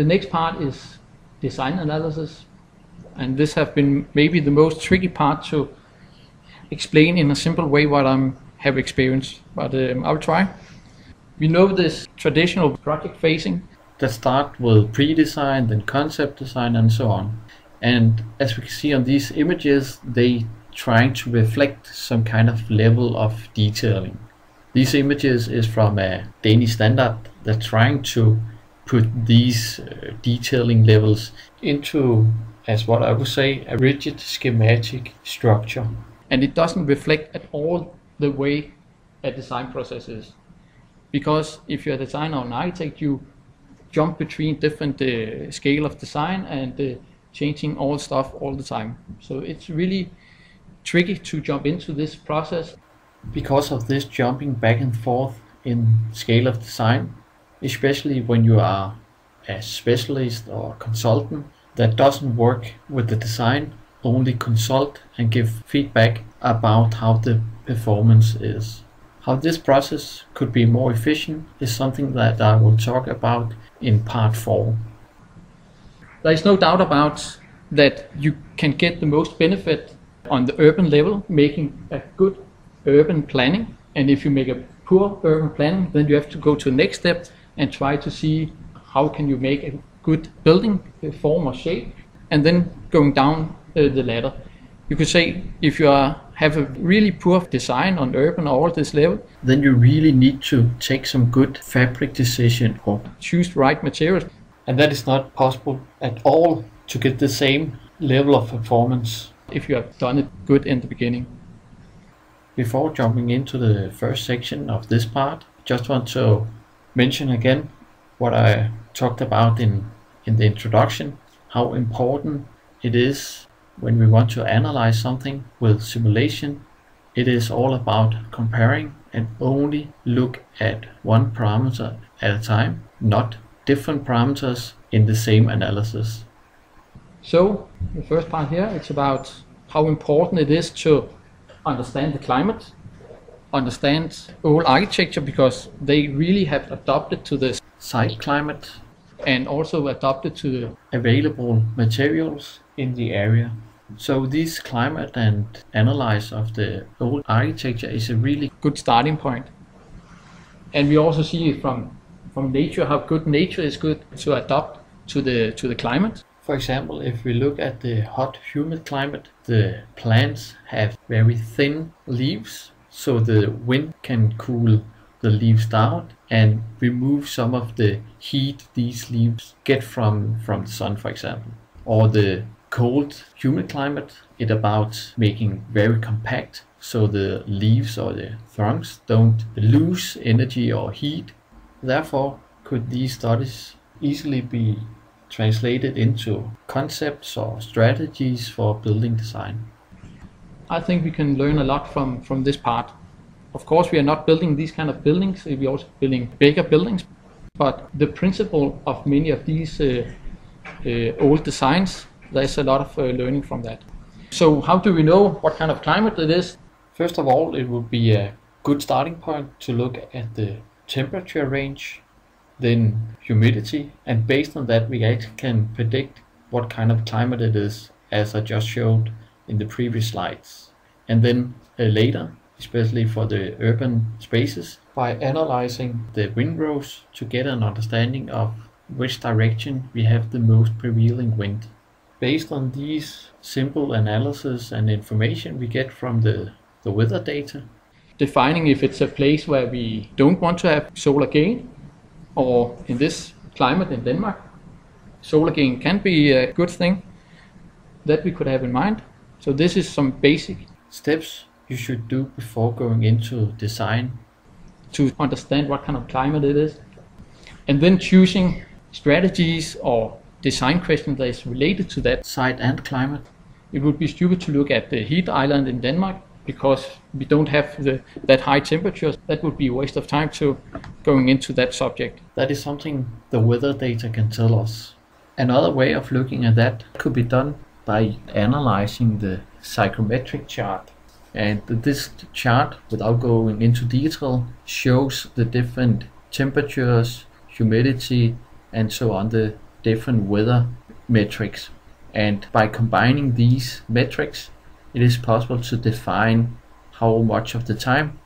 The next part is design analysis, and this have been maybe the most tricky part to explain in a simple way what I have experienced, but um, I'll try. We know this traditional project phasing that start with pre-design, then concept design, and so on. And as we can see on these images, they trying to reflect some kind of level of detailing. These images is from a Danish standard that's trying to put these uh, detailing levels into, as what I would say, a rigid schematic structure. And it doesn't reflect at all the way a design process is. Because if you're a designer or an architect, you jump between different uh, scale of design and uh, changing all stuff all the time. So it's really tricky to jump into this process. Because of this jumping back and forth in scale of design, especially when you are a specialist or consultant that doesn't work with the design, only consult and give feedback about how the performance is. How this process could be more efficient is something that I will talk about in part 4. There is no doubt about that you can get the most benefit on the urban level, making a good urban planning. And if you make a poor urban planning, then you have to go to the next step and try to see how can you make a good building form or shape, and then going down uh, the ladder. You could say if you are, have a really poor design on urban or all this level, then you really need to take some good fabric decision or choose the right materials. And that is not possible at all to get the same level of performance if you have done it good in the beginning. Before jumping into the first section of this part, just want to mention again what I talked about in, in the introduction, how important it is when we want to analyze something with simulation. It is all about comparing and only look at one parameter at a time, not different parameters in the same analysis. So the first part here, it's about how important it is to understand the climate, understand all architecture because they really have adopted to the site climate and also adopted to the available materials in the area. So this climate and analyze of the old architecture is a really good starting point. And we also see from from nature how good nature is good to adapt to the to the climate. For example, if we look at the hot, humid climate, the plants have very thin leaves, so the wind can cool the leaves down and remove some of the heat these leaves get from, from the sun, for example. Or the cold, humid climate, it about making very compact so the leaves or the trunks don't lose energy or heat. Therefore, could these studies easily be translated into concepts or strategies for building design? I think we can learn a lot from, from this part. Of course, we are not building these kind of buildings, we're also building bigger buildings, but the principle of many of these uh, uh, old designs, there's a lot of uh, learning from that. So how do we know what kind of climate it is? First of all, it would be a good starting point to look at the temperature range then humidity, and based on that we can predict what kind of climate it is, as I just showed in the previous slides. And then uh, later, especially for the urban spaces, by analyzing the wind rose to get an understanding of which direction we have the most prevailing wind. Based on these simple analysis and information we get from the, the weather data, defining if it's a place where we don't want to have solar gain or in this climate in Denmark, solar gain can be a good thing that we could have in mind. So this is some basic steps you should do before going into design to understand what kind of climate it is. And then choosing strategies or design questions that is related to that site and climate. It would be stupid to look at the heat island in Denmark because we don't have the, that high temperatures. That would be a waste of time to going into that subject. That is something the weather data can tell us. Another way of looking at that could be done by analyzing the psychrometric chart. And this chart, without going into detail, shows the different temperatures, humidity, and so on, the different weather metrics. And by combining these metrics, it is possible to define how much of the time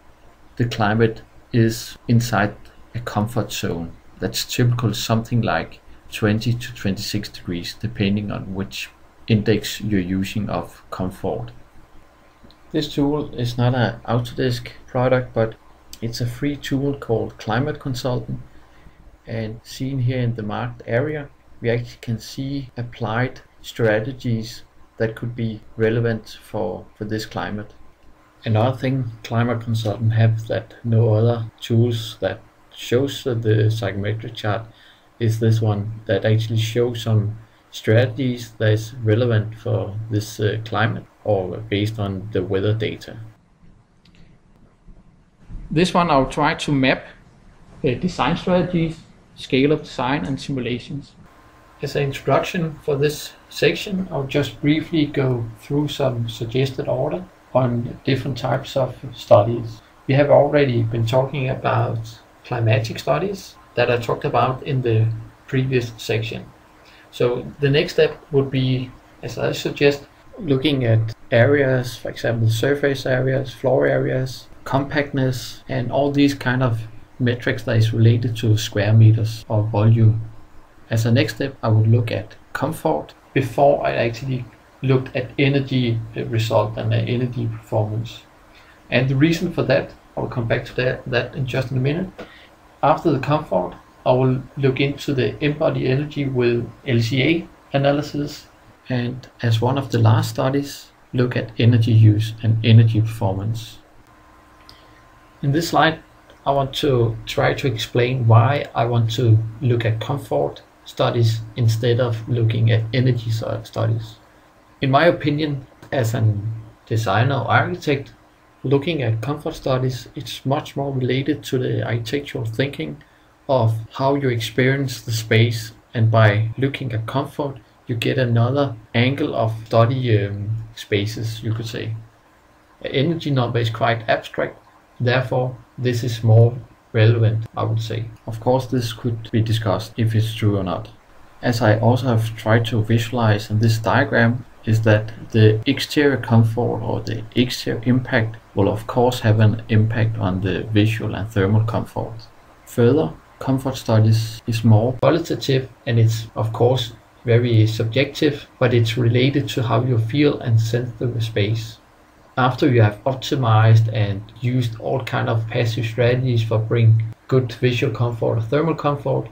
the climate is inside a comfort zone. That's typical something like 20 to 26 degrees, depending on which index you're using of comfort. This tool is not an Autodesk product, but it's a free tool called Climate Consultant. And seen here in the marked area, we actually can see applied strategies that could be relevant for, for this climate. Another thing Climate Consultant have that no other tools that shows the psychrometric chart is this one that actually shows some strategies that is relevant for this uh, climate or based on the weather data. This one I'll try to map uh, design strategies, scale of design and simulations. As an introduction for this section, I'll just briefly go through some suggested order on different types of studies. We have already been talking about climatic studies that I talked about in the previous section. So the next step would be, as I suggest, looking at areas, for example, surface areas, floor areas, compactness, and all these kind of metrics that is related to square meters or volume. As a next step, I would look at comfort before I actually looked at energy result and energy performance. And the reason for that, I'll come back to that, that in just a minute. After the comfort, I will look into the embodied energy with LCA analysis. And as one of the last studies, look at energy use and energy performance. In this slide, I want to try to explain why I want to look at comfort studies instead of looking at energy studies. In my opinion, as a designer or architect, looking at comfort studies, it's much more related to the architectural thinking of how you experience the space. And by looking at comfort, you get another angle of study um, spaces, you could say. Energy number is quite abstract, therefore, this is more relevant, I would say. Of course, this could be discussed if it's true or not. As I also have tried to visualize in this diagram, is that the exterior comfort or the exterior impact will of course have an impact on the visual and thermal comfort. Further, comfort studies is more qualitative and it's of course very subjective, but it's related to how you feel and sense the space. After you have optimized and used all kind of passive strategies for bring good visual comfort or thermal comfort,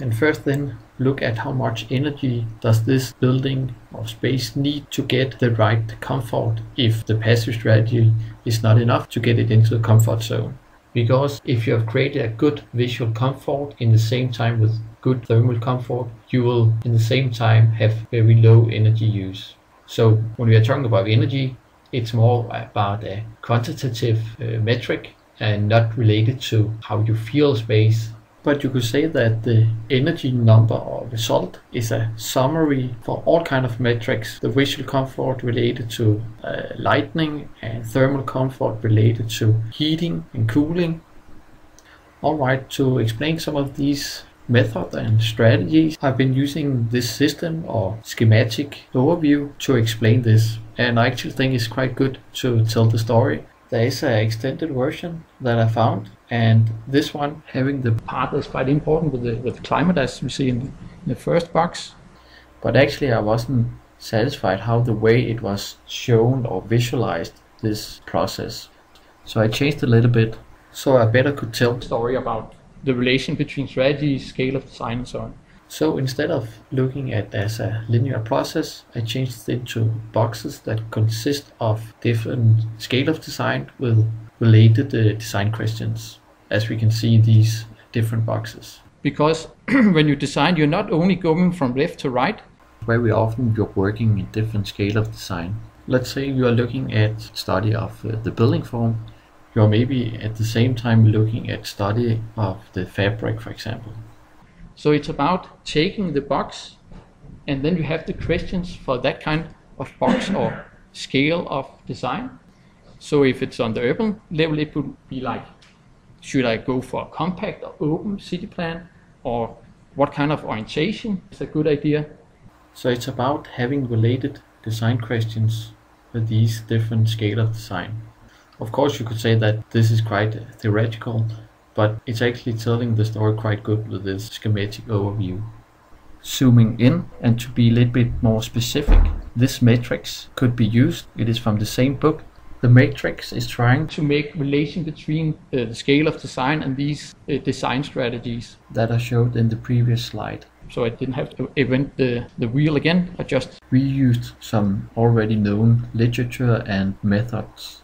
and first then look at how much energy does this building or space need to get the right comfort if the passive strategy is not enough to get it into the comfort zone. Because if you have created a good visual comfort in the same time with good thermal comfort, you will in the same time have very low energy use. So when we are talking about energy, it's more about a quantitative uh, metric and not related to how you feel space but you could say that the energy number or result is a summary for all kind of metrics. The visual comfort related to uh, lighting and thermal comfort related to heating and cooling. Alright, to explain some of these methods and strategies, I've been using this system or schematic overview to explain this. And I actually think it's quite good to tell the story. There is an extended version that I found and this one having the part that's quite important with the, with the climate as we see in the, in the first box. But actually I wasn't satisfied how the way it was shown or visualized this process. So I changed a little bit so I better could tell the story about the relation between strategy, scale of design and so on. So instead of looking at as a linear process, I changed it to boxes that consist of different scale of design with related uh, design questions as we can see these different boxes. Because when you design, you're not only going from left to right. Very often you're working in different scale of design. Let's say you are looking at study of uh, the building form. You're maybe at the same time looking at study of the fabric, for example. So it's about taking the box and then you have the questions for that kind of box or scale of design. So if it's on the urban level, it would be like should I go for a compact or open city plan or what kind of orientation is a good idea. So it's about having related design questions with these different scale of design. Of course, you could say that this is quite theoretical, but it's actually telling the story quite good with this schematic overview. Zooming in and to be a little bit more specific, this matrix could be used. It is from the same book. The matrix is trying to make relation between uh, the scale of design and these uh, design strategies. that I showed in the previous slide. So I didn't have to invent the, the wheel again. I just reused some already known literature and methods.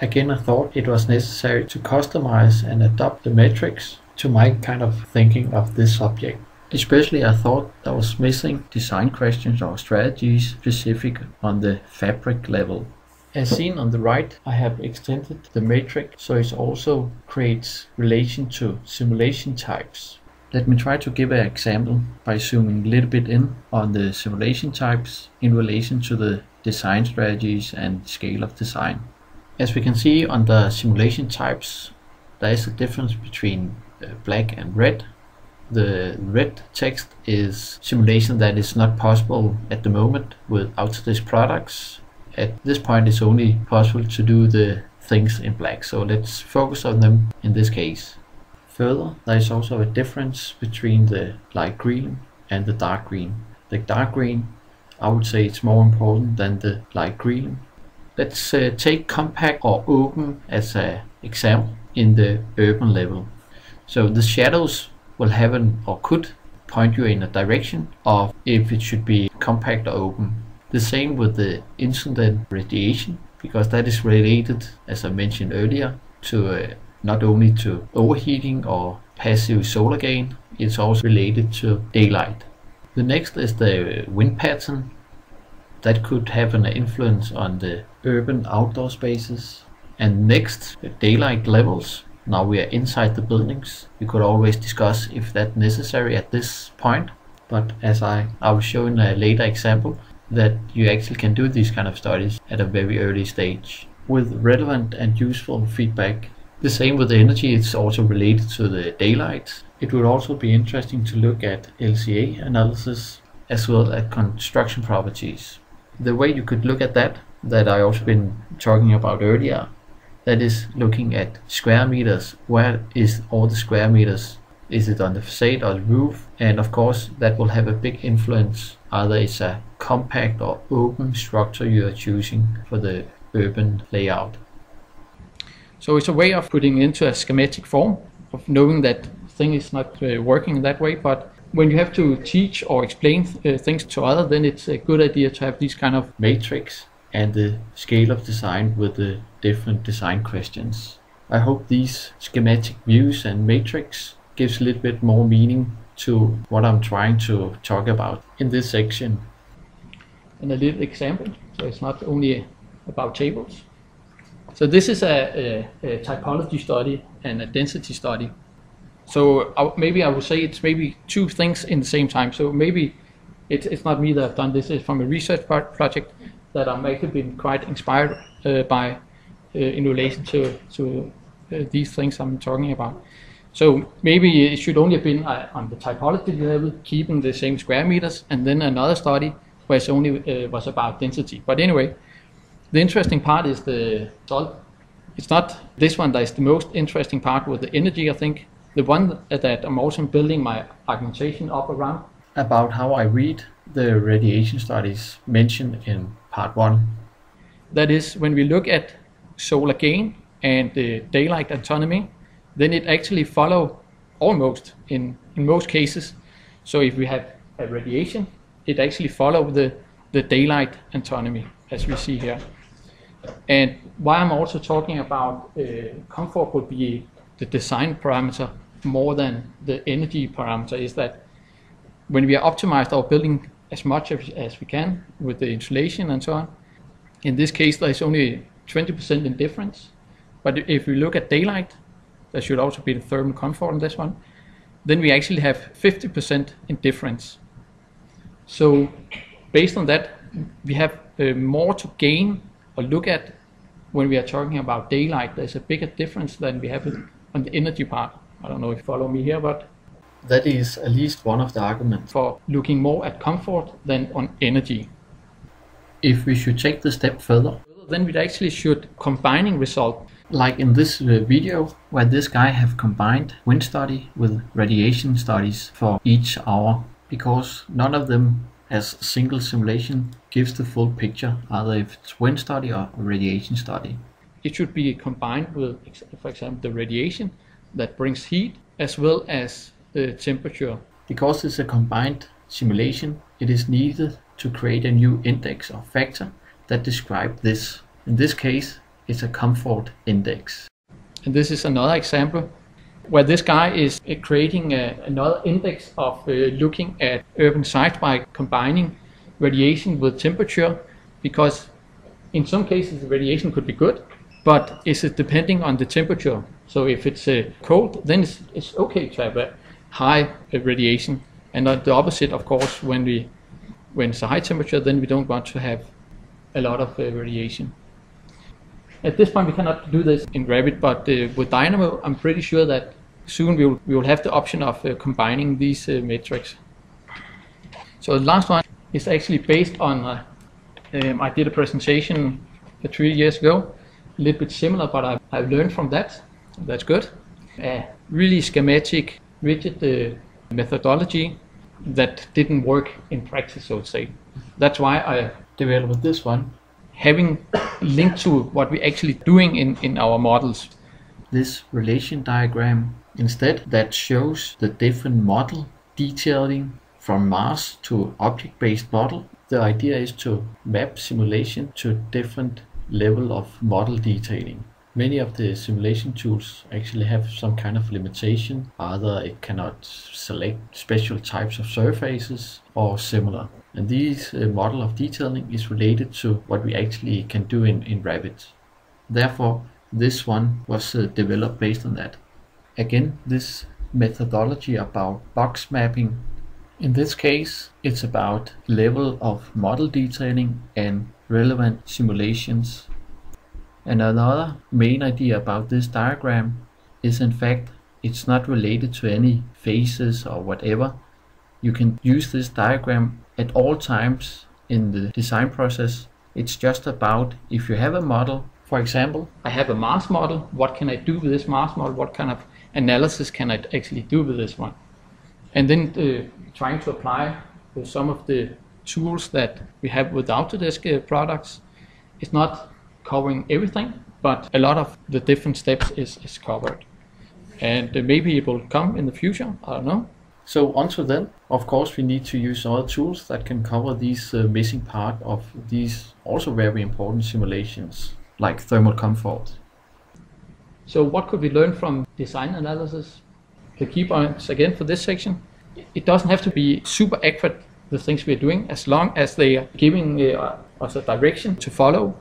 Again, I thought it was necessary to customize and adapt the matrix to my kind of thinking of this subject. Especially, I thought there was missing design questions or strategies specific on the fabric level. As seen on the right, I have extended the matrix so it also creates relation to simulation types. Let me try to give an example by zooming a little bit in on the simulation types in relation to the design strategies and scale of design. As we can see on the simulation types, there is a difference between uh, black and red. The red text is simulation that is not possible at the moment with Autodesk products. At this point it's only possible to do the things in black, so let's focus on them in this case. Further, there is also a difference between the light green and the dark green. The dark green, I would say it's more important than the light green. Let's uh, take compact or open as an example in the urban level. So the shadows will have an or could point you in a direction of if it should be compact or open. The same with the incident radiation because that is related, as I mentioned earlier, to uh, not only to overheating or passive solar gain, it's also related to daylight. The next is the wind pattern. That could have an influence on the urban outdoor spaces. And next, daylight levels. Now we are inside the buildings. We could always discuss if that's necessary at this point. But as I, I will show in a later example, that you actually can do these kind of studies at a very early stage with relevant and useful feedback the same with the energy, it's also related to the daylight. It would also be interesting to look at LCA analysis as well as construction properties. The way you could look at that, that I also been talking about earlier, that is looking at square meters. Where is all the square meters? Is it on the facade or the roof? And of course, that will have a big influence. Either it's a compact or open structure you are choosing for the urban layout. So it's a way of putting into a schematic form of knowing that thing is not uh, working that way. But when you have to teach or explain uh, things to others, then it's a good idea to have these kind of matrix and the scale of design with the different design questions. I hope these schematic views and matrix gives a little bit more meaning to what I'm trying to talk about in this section. And a little example, so it's not only about tables. So this is a, a, a typology study and a density study. So I, maybe I would say it's maybe two things in the same time. So maybe it's, it's not me that have done this. It's from a research pro- project that I'm actually been quite inspired uh, by uh, in relation to, to uh, these things I'm talking about. So maybe it should only have been uh, on the typology level, keeping the same square meters, and then another study where it only uh, was about density. But anyway, the interesting part is the salt. It's not this one that is the most interesting part with the energy, I think. The one that I'm also building my argumentation up around. About how I read the radiation studies mentioned in part one. That is, when we look at solar gain and the daylight autonomy, then it actually follow almost in, in most cases. So if we have a radiation, it actually follow the, the daylight autonomy as we see here. And why I'm also talking about uh, comfort would be the design parameter more than the energy parameter is that when we are optimized our building as much as, as we can with the insulation and so on, in this case there is only 20% in difference. But if we look at daylight, there should also be the thermal comfort in this one, then we actually have 50% in difference. So based on that, we have uh, more to gain or look at when we are talking about daylight. There's a bigger difference than we have on the energy part. I don't know if you follow me here, but That is at least one of the arguments. for looking more at comfort than on energy. If we should take the step further, Then we actually should combining result like in this uh, video where this guy have combined wind study with radiation studies for each hour because none of them as single simulation gives the full picture either if it's wind study or radiation study. it should be combined with, for example, the radiation that brings heat as well as the temperature. Because it's a combined simulation, it is needed to create a new index or factor that describes this. In this case, it's a comfort index. And this is another example where this guy is uh, creating a, another index of uh, looking at urban sites by combining radiation with temperature because in some cases the radiation could be good but is it depending on the temperature so if it's uh, cold then it's, it's okay to have a high radiation and the opposite of course when we when it's a high temperature then we don't want to have a lot of uh, radiation at this point, we cannot do this in Revit, but uh, with Dynamo, I'm pretty sure that soon we will, we will have the option of uh, combining these uh, metrics. So the last one is actually based on, uh, um, I did a presentation uh, three years ago, a little bit similar, but I've, I've learned from that. That's good. A really schematic, rigid uh, methodology that didn't work in practice, so to say. That's why I developed this one. having linked to what we're actually doing in, in our models. This relation diagram instead that shows the different model detailing from mass to object-based model. The idea is to map simulation to different level of model detailing. Many of the simulation tools actually have some kind of limitation. Either it cannot select special types of surfaces or similar. And this uh, model of detailing is related to what we actually can do in, in Revit. Therefore, this one was uh, developed based on that. Again, this methodology about box mapping. In this case, it's about level of model detailing and relevant simulations. And another main idea about this diagram is in fact it's not related to any phases or whatever. You can use this diagram at all times in the design process. It's just about if you have a model, for example, I have a mass model. What can I do with this mass model? What kind of analysis can I actually do with this one? And then uh, trying to apply some of the tools that we have with Autodesk uh, products. It's not covering everything, but a lot of the different steps is, is covered. And uh, maybe it will come in the future. I don't know. So until then, of course, we need to use other tools that can cover these uh, missing part of these also very important simulations, like thermal comfort. So what could we learn from design analysis? The key points again for this section. It doesn't have to be super accurate, the things we're doing, as long as they are giving uh, us a direction to follow.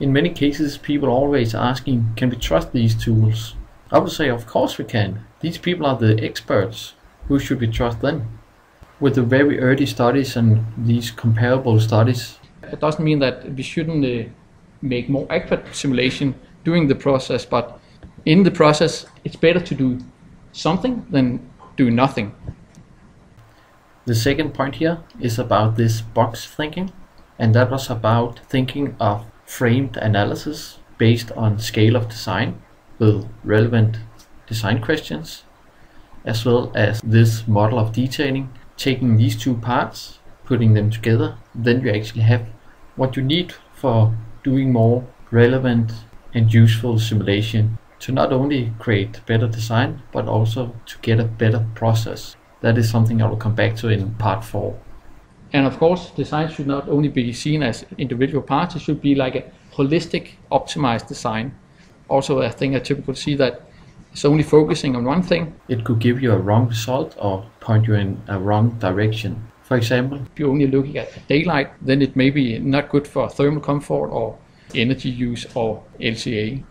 In many cases, people always asking, can we trust these tools? I would say, of course we can. These people are the experts. Who should we trust them? With the very early studies and these comparable studies, It doesn't mean that we shouldn't uh, make more accurate simulation during the process, but in the process, it's better to do something than do nothing. The second point here is about this box thinking, and that was about thinking of framed analysis based on scale of design with relevant design questions, as well as this model of detailing, taking these two parts, putting them together, then you actually have what you need for doing more relevant and useful simulation to not only create better design but also to get a better process. That is something I will come back to in part 4. And of course, design should not only be seen as individual parts, it should be like a holistic, optimized design. Also, I think I typically see that it's only focusing on one thing. It could give you a wrong result or point you in a wrong direction. For example, If you're only looking at daylight, then it may be not good for thermal comfort or energy use or LCA.